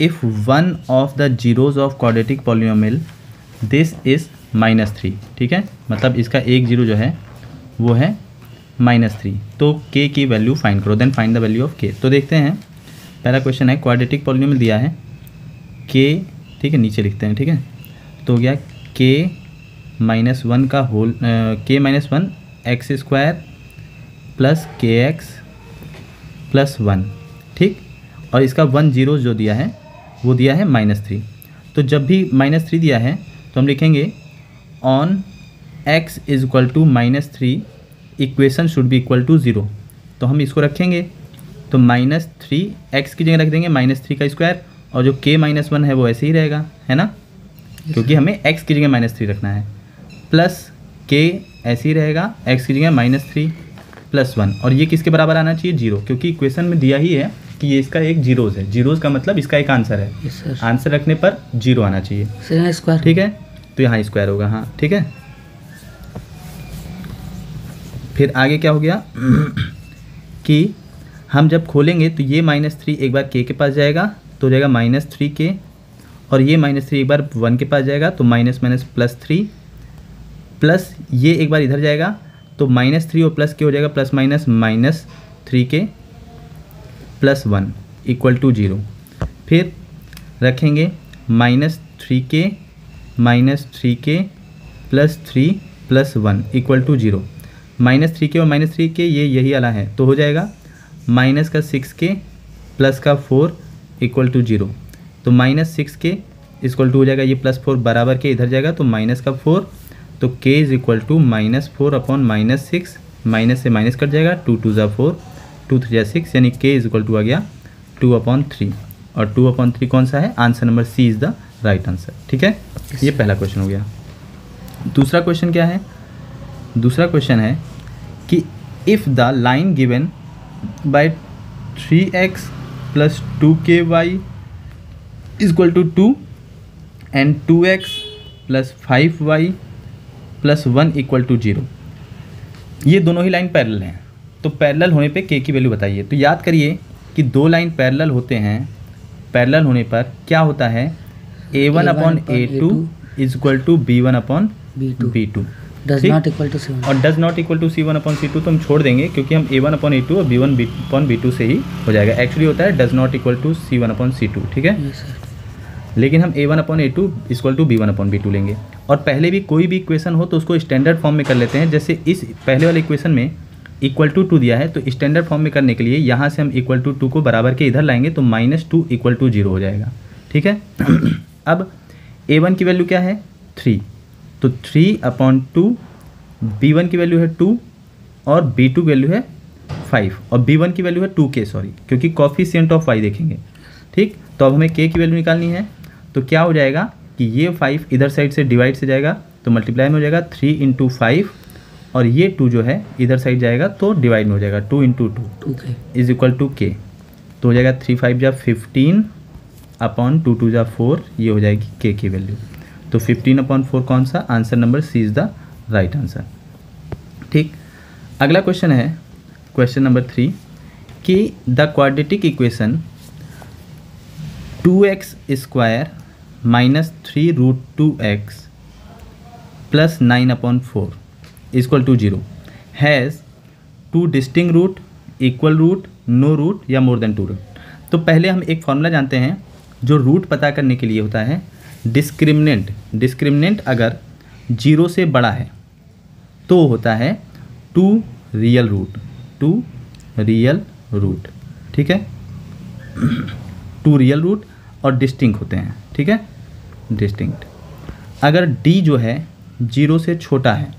If one of the zeros of quadratic polynomial this is minus three ठीक है? मतलब इसका एक ज़ीरो जो है, वो है माइनस थ्री तो के की वैल्यू फाइंड करो then find the value of k तो देखते हैं, पहला क्वेश्चन है क्वाड्रेटिक पॉलिनोमियल दिया है के ठीक है, नीचे लिखते हैं, ठीक है? तो हो गया के माइनस वन का whole k minus one x square plus k x plus one ठीक? और इसका वन ज़ीरो जो दिया है वो दिया है माइनस थ्री तो जब भी माइनस थ्री दिया है तो हम लिखेंगे on x is equal to minus three equation should be equal to zero तो हम इसको रखेंगे तो माइनस थ्री एक्स की जगह रख देंगे माइनस थ्री का स्क्वायर और जो के माइनस वन है वो ऐसे ही रहेगा है ना? क्योंकि हमें एक्स की जगह माइनस थ्री रखना है। प्लस के ऐसे ही रहेगा एक्स की जगह माइनस थ्री प्लस वन और ये किसके बराबर आना चाहिए? ज़ीरो क्योंकि इक्वेशन में दिया ही है कि ये इसका एक जीरोज है। जीरोज का मतलब इसका एक आंसर है। सर आंसर रखने पर ज़ीरो आना चाहिए। सर यहाँ स्क्वायर ठीक है? तो यहाँ स्क्वायर होगा हाँ। ठीक है? फिर आगे क्या हो गया? कि हम जब खोलेंगे तो ये माइनस थ्री एक बार के के पास जाएगा तो हो जाएगा माइनस थ्री के और ये माइनस थ्री एक बार वन के पास जाएगा तो minus minus plus three plus ये एक बार इधर जाएगा तो माइनस थ्री और प्लस के हो जाएगा plus minus minus three k plus one equal to zero. फिर रखेंगे minus three k, minus three k, plus three, plus one equal to zero. Minus three k और माइनस थ्री के, ये यही वाला है तो हो जाएगा माइनस का सिक्स के, प्लस का फोर इक्वल टू ज़ीरो। तो minus six k equal to हो जाएगा, ये प्लस फोर बराबर के इधर जाएगा तो माइनस का फोर तो k is equal to minus four upon minus six, minus से माइनस कट जाएगा, टू टू ज़ा फोर टू थ्री ज़ा सिक्स यानी के इज़ इक्वल टू आ गया टू अपॉन थ्री और टू अपॉन थ्री कौन सा है? Answer number C is the right answer ठीक है? ये पहला क्वेश्चन हो गया। दूसरा क्वेश्चन क्या है? दूसरा क्वेश्चन है कि if the line given by three x plus two k y is equal to two and two x plus five y plus one equal to zero ये दोनों ही लाइन पैरेलल हैं। तो पैरेलल होने पे के की वैल्यू बताइए। तो याद करिए कि दो लाइन पैरेलल होते हैं। पैरेलल होने पर क्या होता है? A one upon a two is equal to b one upon B2. B two और does not equal to c one upon c two तो हम छोड़ देंगे क्योंकि हम a one upon a two और b one b upon b two से ही हो जाएगा। एक्चुअली होता है does not equal to c one upon c two ठीक है? लेकिन हम a one upon a two equal to b one upon b two लेंगे। और पहले भी कोई भी इक्वेशन हो तो उसको स्टैंडर्ड फॉर्म में कर लेते हैं। जैसे इस पहले वाले इक्वेशन में इक्वल टू टू दिया है तो स्टैंडर्ड फॉर्म में करने के लिए यहाँ से हम इक्वल टू टू को बराबर के इधर लाएँगे तो minus two equal to zero हो जाएगा। ठीक है? अब ए वन की वैल्यू क्या है? थ्री तो three upon two B one की वैल्यू है टू और बी टू वैल्यू है फाइव और बी वन की वैल्यू है टू के सॉरी क्योंकि कॉफिशियंट ऑफ़ वाई देखेंगे। ठीक? तो अब हमें के की वैल्यू निकालनी है तो क्या हो जाएगा कि ये फाइव इधर साइड से डिवाइड से जाएगा तो मल्टीप्लाई में हो जाएगा थ्री इंटू फाइव और ये टू जो है इधर साइड जाएगा तो डिवाइड हो जाएगा two into two two is equal to k तो हो जाएगा थ्री फाइव जा फिफ्टीन अपॉन टू टू जा फोर ये हो जाएगी के की वैल्यू तो फिफ्टीन अपॉन फोर कौन सा? Answer number C is the right answer ठीक? अगला क्वेश्चन है क्वेश्चन नंबर थ्री कि the quadratic equation two x square minus three root two x plus nine upon four equal to zero has two distinct root equal root no root या more then to root तो पहले हम एक formula जानते हैं जो root पता करने के लिए होता है। डिस्क्रिमिनेंट डिस्क्रिमिनेंट अगर ज़ीरो से बड़ा है तो होता है two real root two real root ठीक है? टू रियल रूट और डिस्टिंक्ट होते हैं, ठीक है? डिस्टिंक्ट अगर डी जो है ज़ीरो से छोटा है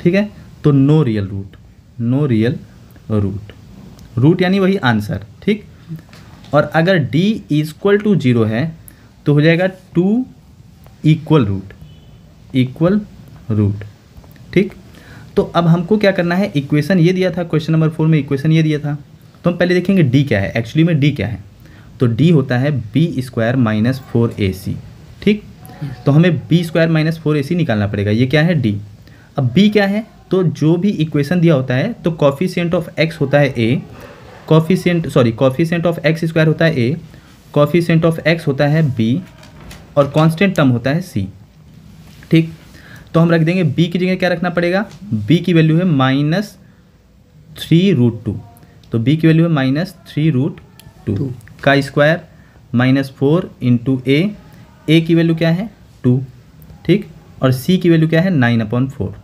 ठीक है? तो no real root no real root root यानी वही आंसर ठीक? और अगर डी इक्वल टू ज़ीरो है तो हो जाएगा two equal root equal root ठीक? तो अब हमको क्या करना है? इक्वेशन ये दिया था क्वेश्चन नंबर फोर में इक्वेशन ये दिया था। तो हम पहले देखेंगे डी क्या है। एक्चुअली में डी क्या है? तो डी होता है B square minus four A C ठीक? तो हमें B square minus four A C निकालना पड़ेगा। ये क्या है? डी अब बी क्या है? तो जो भी इक्वेशन दिया होता है तो कॉफिशियंट ऑफ़ एक्स होता है A coefficient sorry coefficient of x square होता है ए कॉफिशेंट ऑफ़ एक्स होता है बी और कांस्टेंट टर्म होता है सी ठीक? तो हम रख देंगे बी की जगह क्या रखना पड़ेगा? बी की वैल्यू है माइनस थ्री रूट टू तो बी की वैल्यू है माइनस थ्री रूट टू का square minus four into A A की वैल्यू क्या है? टू ठीक? और सी की वैल्यू क्या है? नाइन अपॉन फोर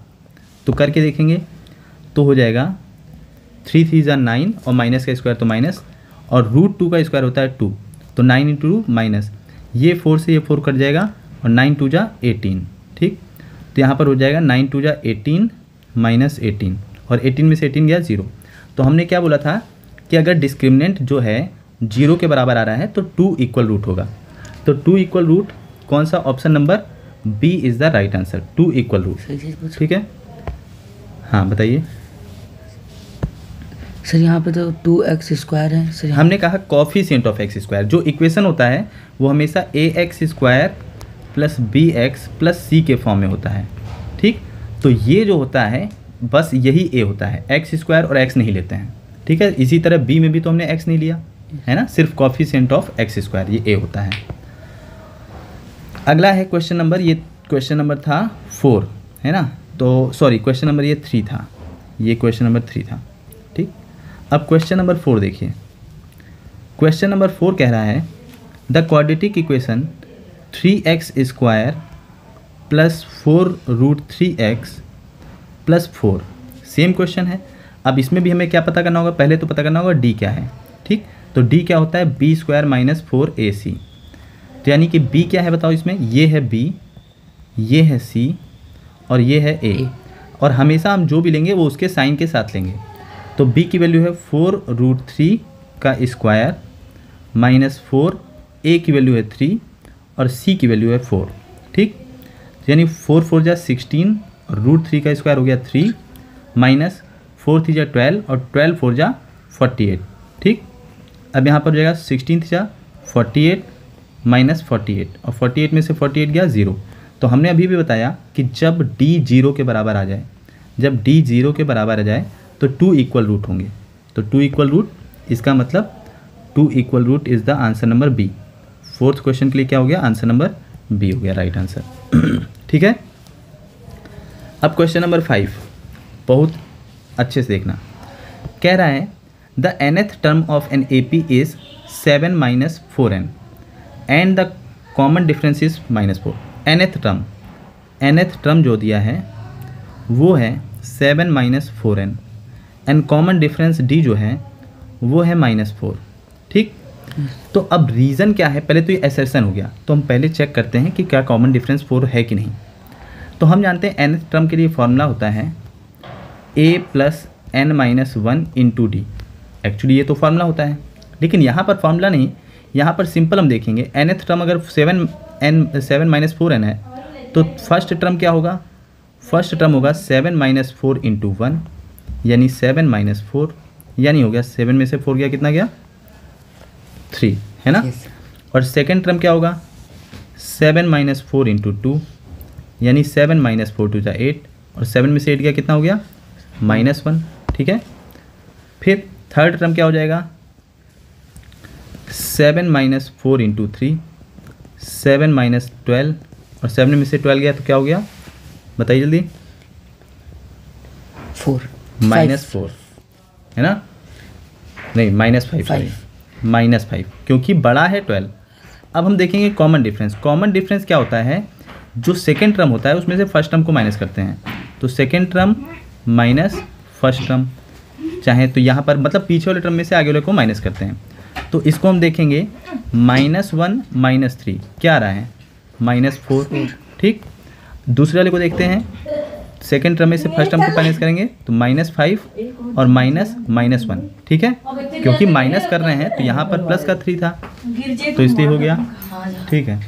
तो करके देखेंगे तो हो जाएगा थ्री थ्री ज़ा नाइन और माइनस का स्क्वायर तो माइनस और रूट टू का स्क्वायर होता है टू तो नाइन इंटू टू माइनस ये फोर से ये फोर कट जाएगा और नाइन टू जा एटीन ठीक? तो यहाँ पर हो जाएगा नाइन टू जा एटीन माइनस एटीन और एटीन में से एटीन गया ज़ीरो तो हमने क्या बोला था कि अगर डिस्क्रिमिनेंट जो है ज़ीरो के बराबर आ रहा है तो टू इक्वल रूट होगा। तो टू इक्वल रूट कौन सा option number B is the right answer two equal root ठीक है? हाँ बताइए। सर यहाँ पे तो टू एक्स स्क्वायर है। सर हमने कहा coefficient of x square जो इक्वेशन होता है वो हमेशा A x square plus B x plus C के फॉर्म में होता है। ठीक? तो ये जो होता है बस यही ए होता है। एक्स स्क्वायर और एक्स नहीं लेते हैं। ठीक है? इसी तरह बी में भी तो हमने एक्स नहीं लिया। है ना? सिर्फ़ coefficient of x square ये ए होता है। अगला है क्वेश्चन नंबर ये क्वेश्चन नंबर था फोर है ना? तो सॉरी क्वेश्चन नंबर ये थ्री था। ये क्वेश्चन नंबर थ्री था, ठीक? अब क्वेश्चन नंबर फोर देखिए। क्वेश्चन नंबर फोर कह रहा है the quadratic equation three x square plus four root three x plus four same question है। अब इसमें भी हमें क्या पता करना होगा? पहले तो पता करना होगा डी क्या है, ठीक? तो डी क्या होता है? B square minus four A C तो यानी कि बी क्या है बताओ इसमें? ये है बी ये है सी और ये है ए और हमेशा हम जो भी लेंगे वो उसके साइन के साथ लेंगे। तो बी की वैल्यू है फोर रूट थ्री का स्क्वायर माइनस फोर ए की वैल्यू है थ्री और सी की वैल्यू है फोर ठीक? यानी फोर फोर जा सिक्सटीन और रूट थ्री का स्क्वायर हो गया थ्री माइनस फोर थ्री जा ट्वेल्व और ट्वेल्व फोर जा फोर्टी एट ठीक? अब यहाँ पर हो जाएगा सिक्सटीन थ्री जा forty eight minus forty eight और फोर्टी एट में से फोर्टी एट गया ज़ीरो तो हमने अभी भी बताया कि जब डी ज़ीरो के बराबर आ जाए, जब डी ज़ीरो के बराबर आ जाए तो टू इक्वल रूट होंगे। तो टू इक्वल रूट इसका मतलब two equal root is the answer number B fourth question के लिए क्या हो गया? आंसर नंबर बी हो गया राइट आंसर ठीक है? अब क्वेश्चन नंबर फाइव बहुत अच्छे से देखना। कह रहा है the nth term of an A P is seven minus four n and the common difference is minus four nth term nth term जो दिया है, वो है seven minus four n and common difference D जो है, वो है minus four ठीक? तो अब रीज़न क्या है? पहले तो ये एसेसन हो गया। तो हम पहले चेक करते हैं कि क्या कॉमन डिफरेंस फोर है कि नहीं। तो हम जानते हैं एन टर्म के लिए फॉर्मूला होता है A plus n minus one into D actually ये तो फार्मूला होता है। लेकिन यहाँ पर फार्मूला नहीं यहाँ पर सिंपल हम देखेंगे। एन एथ टर्म अगर seven n seven minus four n है तो फ़र्स्ट टर्म क्या होगा? फ़र्स्ट टर्म होगा seven minus four into one यानी सेवन माइनस फोर यानी हो गया सेवन में से फोर गया कितना गया? थ्री है ना? Yes. और सेकेंड टर्म क्या होगा? Seven minus four into two यानी सेवन माइनस फोर टू जा एट और सेवन में से एट गया कितना हो गया? माइनस वन ठीक है? फिर थर्ड टर्म क्या हो जाएगा? Seven minus four into three seven minus twelve और सेवन में से ट्वेल्व गया तो क्या हो गया? बताइए जल्दी। फोर। माइनस फोर है ना? नहीं minus five sorry. Minus five क्योंकि बड़ा है ट्वेल्व। अब हम देखेंगे कॉमन डिफरेंस। कॉमन डिफरेंस क्या होता है? जो सेकेंड टर्म होता है उसमें से फ़र्स्ट टर्म को माइनस करते हैं। तो second term minus first term चाहे तो यहाँ पर मतलब पीछे वाले टर्म में से आगे वाले को माइनस करते हैं। तो इसको हम देखेंगे। Minus one minus three. क्या आ रहा है? Minus four. ठीक? दूसरे वाले को देखते हैं। सेकेंड टर्म में से फ़र्स्ट टर्म को माइनस करेंगे तो माइनस फाइव और माइनस माइनस वन। ठीक है? क्योंकि माइनस कर रहे हैं तो यहाँ पर प्लस का थ्री था। तो इसलिए हो गया। ठीक है?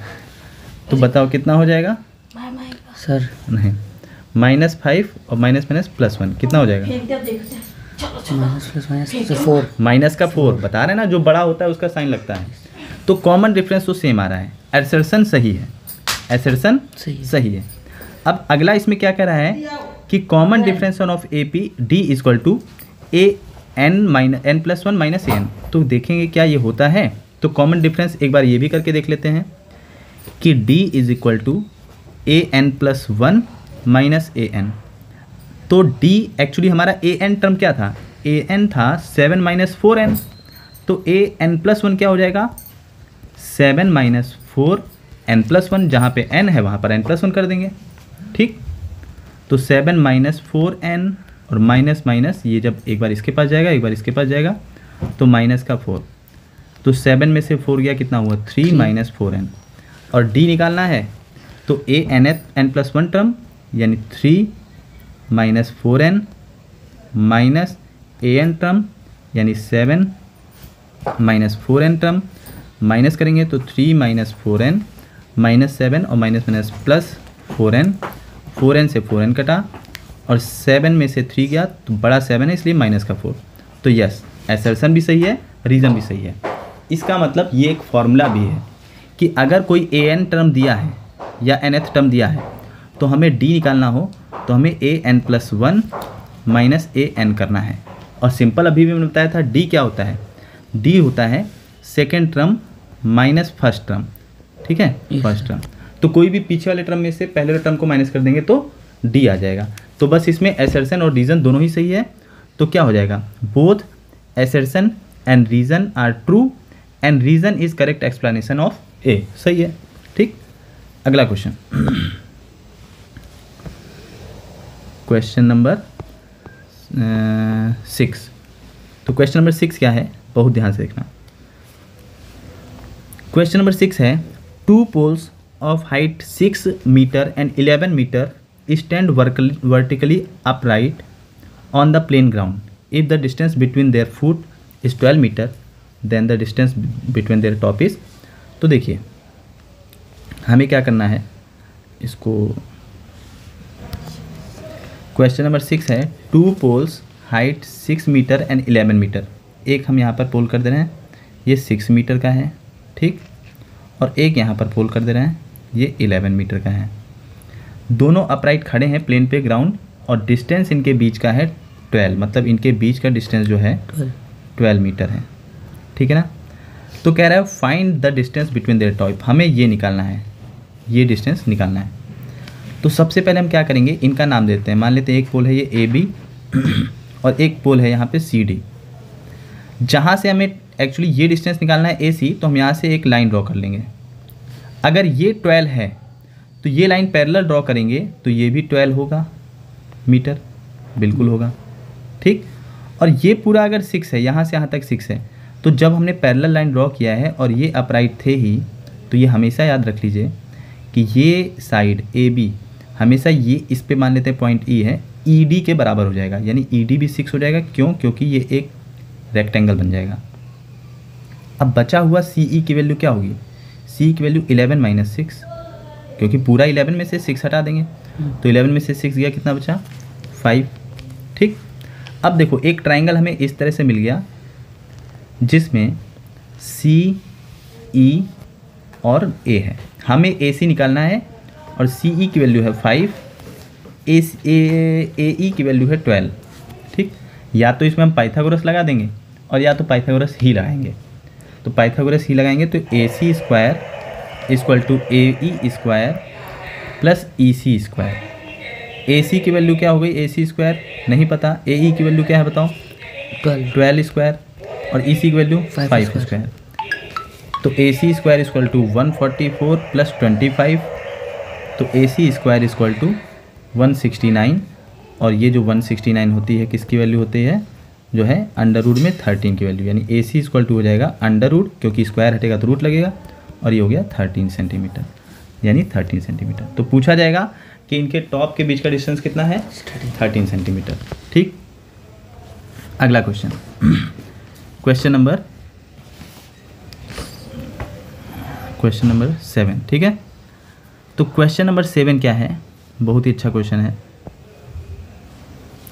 तो बताओ कितना हो जाएगा? सर नहीं। माइनस फाइव और माइनस माइनस प्लस वन। कितना हो जाएगा? फोर। माइनस का फोर। बता रहे हैं ना जो बड़ा होता है उसका साइन लगता है। तो कॉमन डिफरेंस तो सेम आ रहा है। एसर्सन सही है। एसर्सन सही है। सही है। अब अगला इसमें क्या कह रहा है कि common difference of A P D is equal to A n minus n plus one minus n तो देखेंगे क्या ये होता है। तो कॉमन डिफरेंस एक बार ये भी करके देख लेते हैं कि D is equal to A n plus one minus A n तो d एक्चुअली हमारा ए एन टर्म क्या था? ए एन था सेवन माइनस फोर एन तो ए एन प्लस वन क्या हो जाएगा? Seven minus four n plus one जहाँ पे एन है वहाँ पर एन प्लस वन कर देंगे। ठीक? तो सेवन माइनस फोर एन और माइनस माइनस ये जब एक बार इसके पास जाएगा एक बार इसके पास जाएगा तो माइनस का फोर तो सेवन में से फोर गया कितना हुआ? थ्री माइनस फोर एन और डी निकालना है तो A nth n plus one term यानी three minus four n minus A n term यानी seven minus four n term minus करेंगे तो three minus four n minus seven और minus minus plus four n four n से four n कटा, और seven में से थ्री गया तो बड़ा सेवन है, इसलिए माइनस का फोर तो यस एसर्सन भी सही है रीज़न भी सही है। इसका मतलब ये एक फॉर्मूला भी है कि अगर कोई ए एन टर्म दिया है या एन एथ टर्म दिया है तो हमें डी निकालना हो तो हमें A n plus one minus A n करना है। और सिंपल अभी भी मैंने बताया था डी क्या होता है? डी होता है second term minus first term. ठीक है? First term. तो कोई भी पीछे वाले टर्म में से पहले वाले टर्म को माइनस कर देंगे तो डी आ जाएगा। तो बस इसमें एसर्सन और रीज़न दोनों ही सही है। तो क्या हो जाएगा? Both assertion and reason are true and reason is correct explanation of A सही है। ठीक? अगला क्वेश्चन क्वेश्चन नंबर सिक्स तो क्वेश्चन नंबर सिक्स क्या है? बहुत ध्यान से देखना। क्वेश्चन नंबर सिक्स है two poles of height six metre and eleven metre stand vertically upright on the plane ground if the distance between their foot is twelve metre then the distance between their top is तो देखिए, हमें क्या करना है? इसको question number six है two poles height six metre and eleven metre एक हम यहाँ पर पोल कर दे रहे हैं ये सिक्स मीटर का है ठीक? और एक यहाँ पर पोल कर दे रहे हैं ये इलेवन मीटर का है। दोनों अपराइट खड़े हैं प्लेन पे ग्राउंड और डिस्टेंस इनके बीच का है ट्वेल्व मतलब इनके बीच का डिस्टेंस जो है ट्वेल्व मीटर है। ठीक है ना? तो कह रहा है find the distance between their top हमें ये निकालना है ये डिस्टेंस निकालना है। तो सबसे पहले हम क्या करेंगे? इनका नाम देते हैं। मान लेते हैं एक पोल है ये ए बी और एक पोल है यहाँ पे सी डी जहाँ से हमें एक्चुअली ये डिस्टेंस निकालना है ए सी तो हम यहाँ से एक लाइन ड्रॉ कर लेंगे। अगर ये ट्वेल्व है तो ये लाइन पैरेलल ड्रॉ करेंगे तो ये भी ट्वेल्व होगा। मीटर, बिल्कुल होगा। ठीक? और ये पूरा अगर सिक्स है, यहाँ से यहाँ तक सिक्स है तो जब हमने पैरेलल लाइन ड्रॉ किया है और ये अपराइट थे ही तो ये हमेशा याद रख लीजिए कि ये साइड ए बी हमेशा ये इस पे मान लेते हैं पॉइंट ई है। ई डी के बराबर हो जाएगा। यानी ई डी भी सिक्स हो जाएगा। क्यों? क्योंकि ये एक रेक्टेंगल बन जाएगा। अब बचा हुआ सी ई की वैल्यू क्या होगी? सी की वैल्यू इलेवन माइनस सिक्स क्योंकि पूरा इलेवन में से सिक्स हटा देंगे। तो इलेवन में से सिक्स गया कितना बचा? फाइव ठीक? अब देखो, एक ट्राइंगल हमें इस तरह से मिल गया, जिसमें सी ई और ए है। हमें ए सी निकालना है। और सी ई की वैल्यू है फाइव ए ए ई की वैल्यू है ट्वेल्व ठीक? या तो इसमें हम पाइथागोरस लगा देंगे और या तो पाइथागोरस ही लगाएँगे। तो पाइथागोरस ही लगाएँगे तो A C square equal to A E square plus E C square A C की वैल्यू क्या हो गई? ए सी स्क्वायर नहीं पता। ए ई की वैल्यू क्या है बताओ? ट्वेल्व स्क्वायर और ई सी की वैल्यू फाइव स्क्वायर तो A C square equal to one forty four plus twenty five तो A C square equal to one sixty nine और ये जो वन सिक्सटी नाइन होती है किसकी वैल्यू होती है? जो है अंडर रूट में थर्टीन की वैल्यू यानी ए सी इक्वल टू हो जाएगा अंडर रूट क्योंकि स्क्वायर हटेगा तो रूट लगेगा और ये हो गया थर्टीन सेंटीमीटर यानी थर्टीन सेंटीमीटर तो पूछा जाएगा कि इनके टॉप के बीच का डिस्टेंस कितना है? थर्टीन सेंटीमीटर ठीक? अगला question question number question number seven ठीक है? तो क्वेश्चन नंबर सेवन क्या है? बहुत ही अच्छा क्वेश्चन है।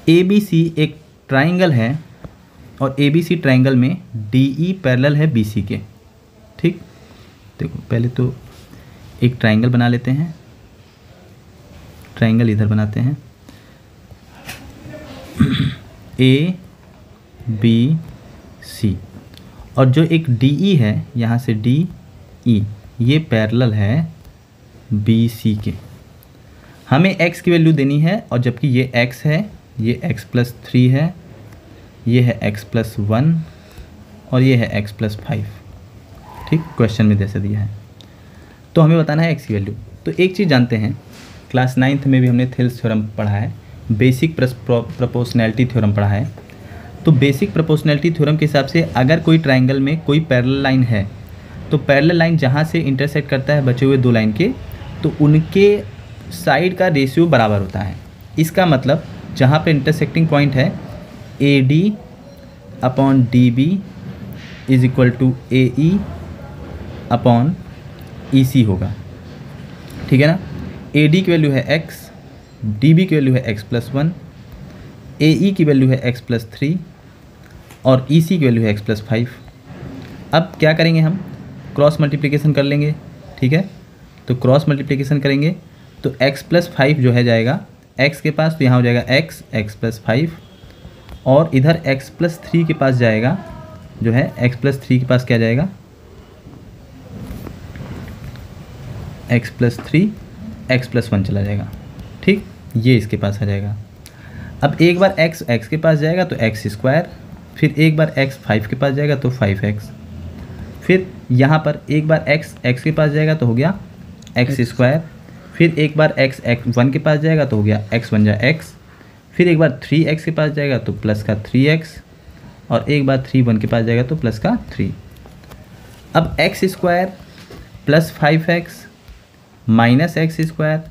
ए बी सी एक ट्राइंगल है और ए बी सी ट्राइंगल में डी ई पैरल है बी सी के। ठीक? देखो, पहले तो एक ट्राइंगल बना लेते हैं। ट्राइंगल इधर बनाते हैं। ए बी सी और जो एक डी ई है, यहाँ से डी ई ये पैरल है बी सी के। हमें x की वैल्यू देनी है और जबकि ये x है, ये x प्लस थ्री है, ये है x प्लस वन और ये है x प्लस फाइव ठीक? क्वेश्चन में जैसे दिया है। तो हमें बताना है x की वैल्यू तो एक चीज़ जानते हैं क्लास नाइन्थ में भी हमने थेल्स थ्योरम पढ़ा है बेसिक प्रोपोर्शनैलिटी थ्योरम पढ़ा है। तो बेसिक प्रोपोर्शनैलिटी थ्योरम के हिसाब से अगर कोई ट्राइंगल में कोई पैरेलल लाइन है तो पैरेलल लाइन जहाँ से इंटरसेक्ट करता है बचे हुए दो लाइन के तो उनके साइड का रेशियो बराबर होता है। इसका मतलब जहाँ पे इंटरसेक्टिंग पॉइंट है A D upon D B is equal to A E upon E C होगा। ठीक है ना? ए डी की वैल्यू है एक्स डी बी की वैल्यू है x plus one A E की वैल्यू है एक्स प्लस थ्री और ई सी की वैल्यू है एक्स प्लस फाइव अब क्या करेंगे हम? क्रॉस मल्टीप्लिकेशन कर लेंगे। ठीक है? तो क्रॉस मल्टीप्लिकेशन करेंगे तो x प्लस फाइव जो है जाएगा, x के पास तो यहाँ हो जाएगा x x प्लस फाइव और इधर x प्लस थ्री के पास जाएगा, जो है x प्लस थ्री के पास क्या जाएगा? x plus three x plus one चला जाएगा। ठीक? ये इसके पास आ जाएगा। अब एक बार x x के पास जाएगा तो एक्स स्क्वायर फिर एक बार x फाइव के पास जाएगा तो फाइव एक्स फिर यहाँ पर एक बार x x के पास जाएगा तो हो गया एक्स स्क्वायर फिर एक बार x x वन के पास जाएगा तो हो गया x वन जा एक्स फिर एक बार थ्री एक्स के पास जाएगा तो प्लस का थ्री एक्स और एक बार थ्री वन के पास जाएगा तो प्लस का थ्री अब x square plus five x minus x square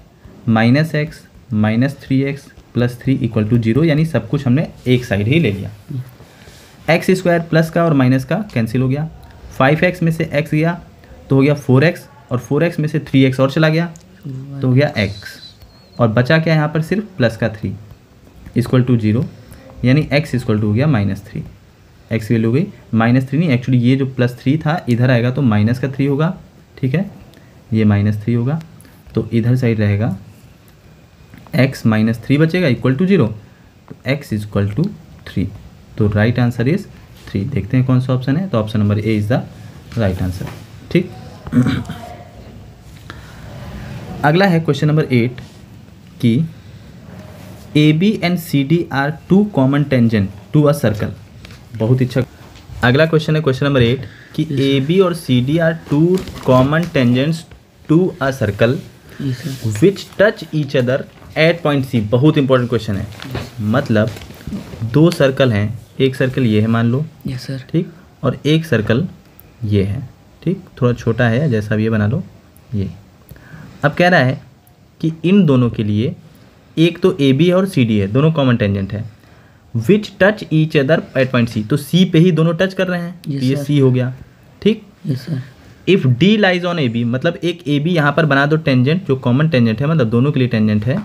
minus x minus three x plus three equal to zero यानी सब कुछ हमने एक साइड ही ले लिया. एक्स स्क्वायर प्लस का और माइनस का कैंसिल हो गया. फाइव एक्स में से एक्स गया तो हो गया फोर एक्स और फोर एक्स में से थ्री एक्स और चला गया। तो हो गया एक्स और बचा क्या यहाँ पर सिर्फ़? प्लस का थ्री इक्वल टू ज़ीरो यानी एक्स इक्वल टू हो गया माइनस थ्री एक्स वैल्यू हो गई। माइनस थ्री नहीं एक्चुअली ये जो प्लस थ्री था, इधर आएगा तो माइनस का थ्री होगा। ठीक है? ये माइनस थ्री होगा। तो इधर साइड रहेगा। एक्स माइनस थ्री बचेगा इक्वल टू ज़ीरो तो एक्स इक्वल टू थ्री तो राइट आंसर इज़ थ्री देखते हैं कौन सा ऑप्शन है। तो option number A is the right answer ठीक? अगला है क्वेश्चन नंबर एट कि A B and C D are two common tangent to a circle बहुत अच्छा। अगला क्वेश्चन है क्वेश्चन नंबर एट कि ए बी और C D are two common tangents to a circle which touch each other at point C बहुत important question है। मतलब दो सर्कल हैं। एक सर्कल ये है मान लो। यस सर ठीक? और एक सर्कल ये है। ठीक? थोड़ा छोटा है जैसा भी ये बना लो। ये। अब कह रहा है कि इन दोनों के लिए एक तो ए बी और सी डी है दोनों कॉमन टेंजेंट है। Which touch each other at point C तो सी पे ही दोनों टच कर रहे हैं? Yes, तो ये सी हो गया। ठीक? If D lies on A B मतलब एक ए बी यहाँ पर बना दो टेंजेंट जो कॉमन टेंजेंट है मतलब दोनों के लिए टेंजेंट है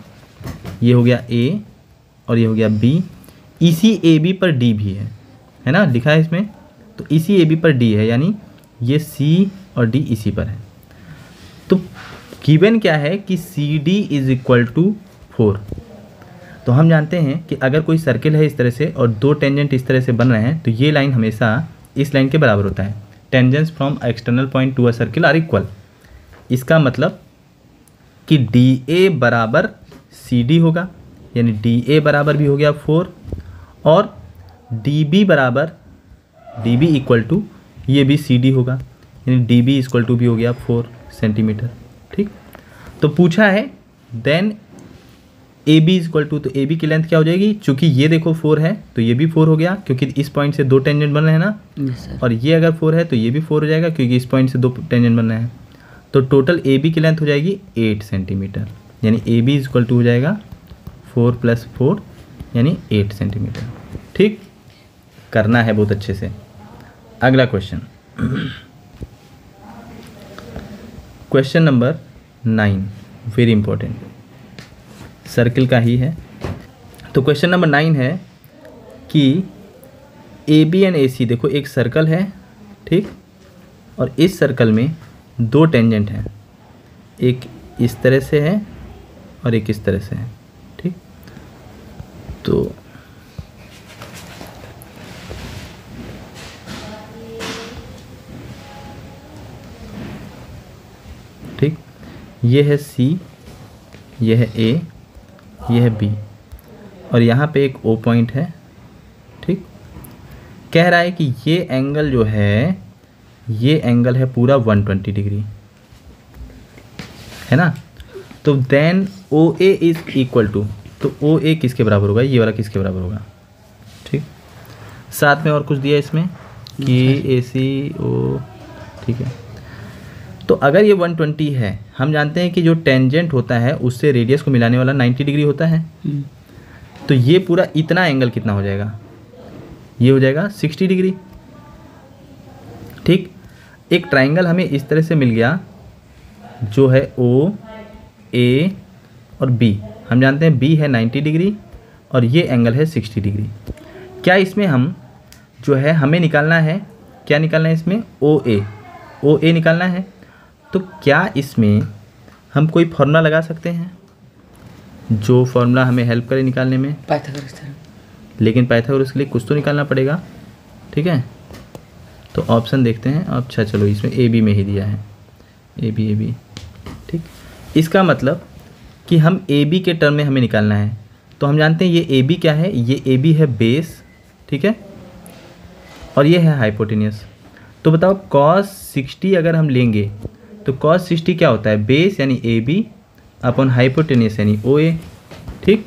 ये हो गया ए और ये हो गया बी इसी ए बी पर डी भी है। है ना? लिखा है इसमें? तो इसी ए बी पर डी है यानी ये सी और डी इसी पर है। तो गिवन क्या है कि C D is equal to four तो हम जानते हैं कि अगर कोई सर्किल है इस तरह से और दो टेंजेंट इस तरह से बन रहे हैं तो ये लाइन हमेशा इस लाइन के बराबर होता है। Tangents from external point to a circle are equal इसका मतलब कि डी ए बराबर सी डी होगा, यानी डी ए बराबर भी हो गया फोर और डी बी बराबर डी बी इक्वल टू ये भी सी डी होगा, यानी डी बी इक्वल टू भी हो गया फोर सेंटीमीटर ठीक? तो पूछा है then A B equal to तो ए बी की लेंथ क्या हो जाएगी? चूँकि ये देखो फोर है तो ये भी फोर हो गया क्योंकि इस पॉइंट से दो टेंजेंट बन रहे हैं ना? सर और ये अगर फोर है तो ये भी फोर हो जाएगा क्योंकि इस पॉइंट से दो टेंजेंट बन रहे हैं। तो टोटल ए बी की लेंथ हो जाएगी एट सेंटीमीटर यानी ए बी इक्वल टू हो जाएगा फोर प्लस फोर यानी एट सेंटीमीटर ठीक? करना है बहुत अच्छे से। अगला question question number nine very important circle का ही है। तो क्वेश्चन नंबर नाइन है कि ए बी एंड ए सी देखो, एक सर्कल है, ठीक? और इस सर्कल में दो टेंजेंट हैं। एक इस तरह से है और एक इस तरह से है, ठीक? तो ये है सी ये है ए ये है बी और यहाँ पे एक ओ पॉइंट है ठीक? कह रहा है कि ये एंगल जो है ये एंगल है पूरा 120 डिग्री है ना? तो then O A is equal to तो ओ ए किसके बराबर होगा? ये वाला किसके बराबर होगा? ठीक? साथ में और कुछ दिया इसमें कि ए सी ओ ठीक है। तो अगर ये 120 है हम जानते हैं कि जो टेंजेंट होता है उससे रेडियस को मिलाने वाला 90 डिग्री होता है। हम्म, तो ये पूरा इतना एंगल कितना हो जाएगा? ये हो जाएगा 60 डिग्री। ठीक? एक ट्राइंगल हमें इस तरह से मिल गया जो है ओ ए और बी हम जानते हैं बी है 90 डिग्री और ये एंगल है 60 डिग्री। क्या इसमें हम जो है हमें निकालना है? क्या निकालना है इसमें? ओ ए ओ ए निकालना है। तो क्या इसमें हम कोई फॉर्मूला लगा सकते हैं? जो फॉर्मूला हमें हेल्प करे निकालने में। पाइथागोरस थ्योरम लेकिन पाइथागोरस के लिए कुछ तो निकालना पड़ेगा। ठीक है? तो ऑप्शन देखते हैं। अच्छा चलो इसमें ए बी में ही दिया है। ए बी ए बी ठीक? इसका मतलब कि हम ए बी के टर्म में हमें निकालना है। तो हम जानते हैं ये ए बी क्या है? ये ए बी है बेस ठीक है? और ये है हाइपोटेनियस तो बताओ कॉस सिक्सटी अगर हम लेंगे तो कॉस सिक्सटी क्या होता है? बेस यानी ए बी अपॉन हाइपोटेनियस यानी ओ ए ठीक?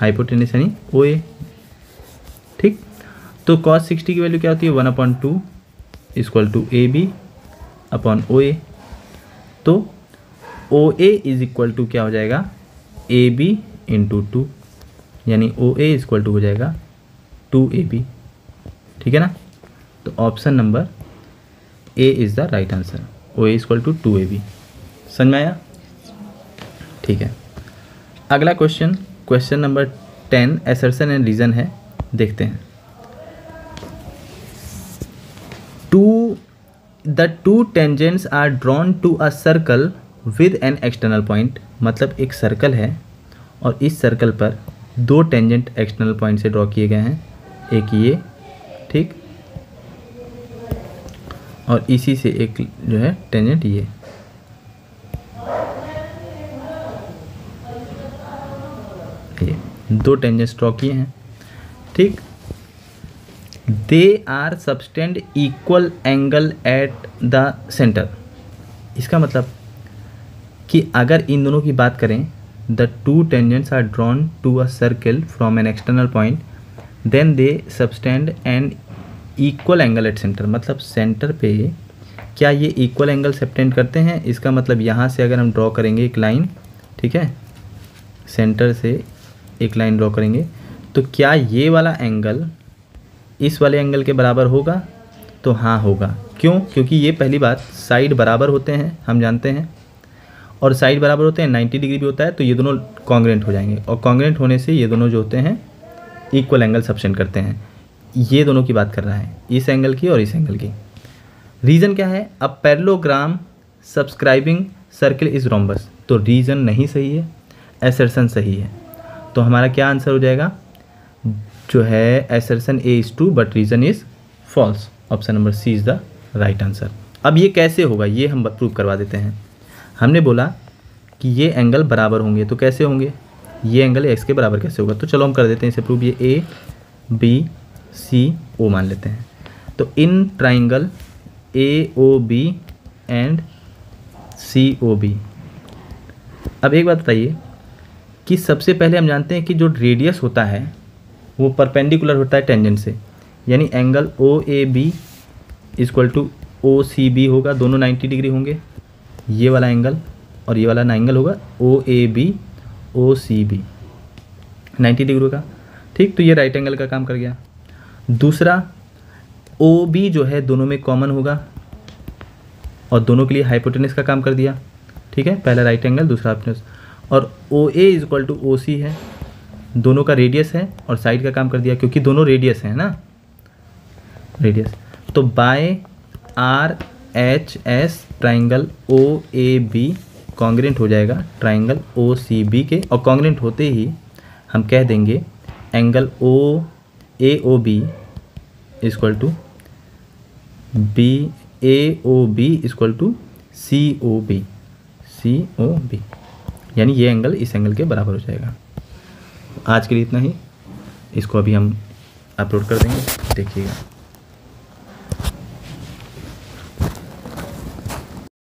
हाइपोटेनियस यानी ओ ए ठीक? तो कॉस सिक्सटी की वैल्यू क्या होती है? One upon two equal to A B upon O A तो O A is equal to क्या हो जाएगा? ए बी इंटू टू यानी ओ ए इक्वल टू हो जाएगा टू ए बी ठीक है ना? तो option number A is the right answer O A equal to two A B समझ में आया? ठीक है। अगला question question number ten assertion and reason है। देखते हैं। To the two tangents are drawn to a circle with an external point मतलब एक सर्कल है, और इस सर्कल पर दो टेंजेंट एक्सटर्नल पॉइंट से ड्रॉ किए गए हैं। एक ये, ठीक? और इसी से एक जो है टेंजेंट ये। ये, दो टेंजेंट ड्रॉ किए हैं। ठीक? They are subtend equal angle at the centre इसका मतलब कि अगर इन दोनों की बात करें the two tangents are drawn to a circle from an external point then they subtend and equal angle at centre मतलब सेंटर पे क्या ये इक्वल एंगल सबटेंड करते हैं? इसका मतलब यहाँ से अगर हम ड्रॉ करेंगे एक लाइन ठीक है? सेंटर से एक लाइन ड्रॉ करेंगे तो क्या ये वाला एंगल इस वाले एंगल के बराबर होगा? तो हाँ होगा। क्यों? क्योंकि ये पहली बात साइड बराबर होते हैं, हम जानते हैं। और साइड बराबर होते हैं 90 डिग्री भी होता है तो ये दोनों कॉन्ग्रेंट हो जाएँगे। और कॉन्ग्रेंट होने से ये दोनों जो होते हैं इक्वल एंगल सबसेंड करते हैं। ये दोनों की बात कर रहा है, इस एंगल की और इस एंगल की। रीज़न क्या है? अब parallelogram subscribing circle is rhombus तो रीज़न नहीं सही है एसरसन सही है। तो हमारा क्या आंसर हो जाएगा? जो है assertion A is true but reason is false option number C is the right answer अब ये कैसे होगा? ये हम प्रूव करवा देते हैं। हमने बोला कि ये एंगल बराबर होंगे तो कैसे होंगे? ये एंगल एक्स के बराबर कैसे होगा? तो चलो हम कर देते हैं इसे प्रूव ये ए बी सी, ओ मान लेते हैं। तो in triangle A O B and C O B अब एक बात बताइए कि सबसे पहले हम जानते हैं कि जो रेडियस होता है, वो परपेंडिकुलर होता है टेंजेंट से। यानी angle O A B equal to O C B होगा, दोनों 90 डिग्री होंगे। ये वाला एंगल और ये वाला ना एंगल होगा O A B O C B ninety degree का ठीक तो ये राइट एंगल का काम कर गया। दूसरा ओ बी जो है दोनों में कॉमन होगा। और दोनों के लिए हाइपोटेनिस का काम कर दिया। ठीक है? पहला राइट एंगल दूसरा हाइपोटेनिस और O A is equal to O C है। दोनों का रेडियस है और साइड का काम कर दिया, क्योंकि दोनों रेडियस हैं ना। रेडियस तो by R H S triangle O A B congruent हो जाएगा। ट्राइंगल ओ सी बी के। और कॉन्ग्रेंट होते ही हम कह देंगे angle O A O B equal to B A O B equal to C O B C O B यानी ये एंगल इस एंगल के बराबर हो जाएगा। आज के लिए इतना ही। इसको अभी हम अपलोड कर देंगे। देखिएगा।